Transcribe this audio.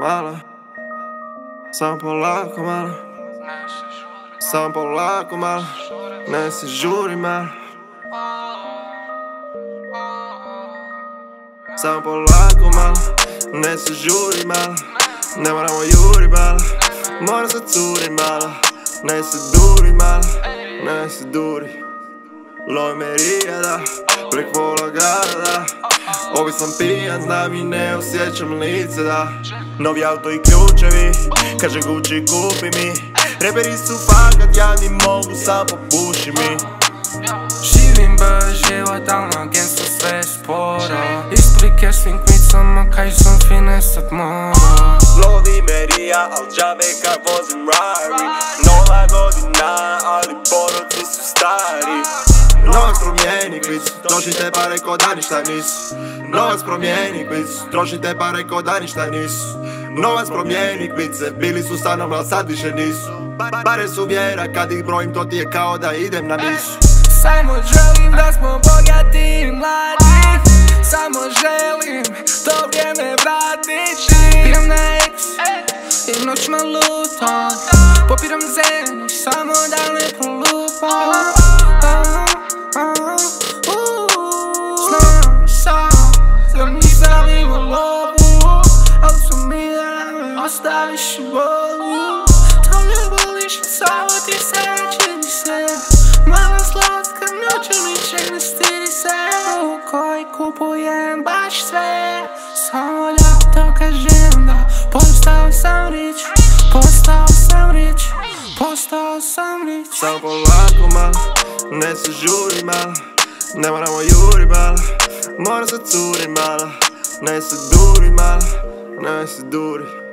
Mala Sam polako mala Sam polako mala Ne se žuri mala Sam polako mala Ne se žuri mala Ne moramo juri mala Mora se curi mala Ne se duri mala Ne se duri Loj me da Prek pola grada da Obi sam pijan, znam i ne osjećam lice da Novi auto i ključevi, kaže Gucci kupi mi. Reperi su fakat, ja ni mogu, sam popuši mi. Živim brz život, al kvicama, kaj sam finesat moro Lovi me rija, al džabe kak vozim Rari. Nova godina, ali poroci su stari. Novac promijeni kviz, trošite pare ko da ništa nisu. Novac promijeni kviz, trošite pare ko da ništa nisu. Novac promijeni kvice, bili su sa mnom, al sad više nisu. Pare su vjera, kad ih brojim to ti je kao da idem na misu. Samo želim da smo bogati i mladi Samo želim vrijeme vratiti Piram na X i noćno lutom Popiram zemlju samo da ne prolupam Znam sam da mi zalim u lovu Al su mi da me ostaviš u bolu. To me boliš, samo ti se čini se. Mala slatka noću ničeg ne stidi se. U koji kupujem baš sve Samo da dokažem da postao sam rič Postao sam rič Postao sam rič. Samo polako malo, ne se žuri Ne moramo juri malo, mora se curi malo Ne se duri ne se duri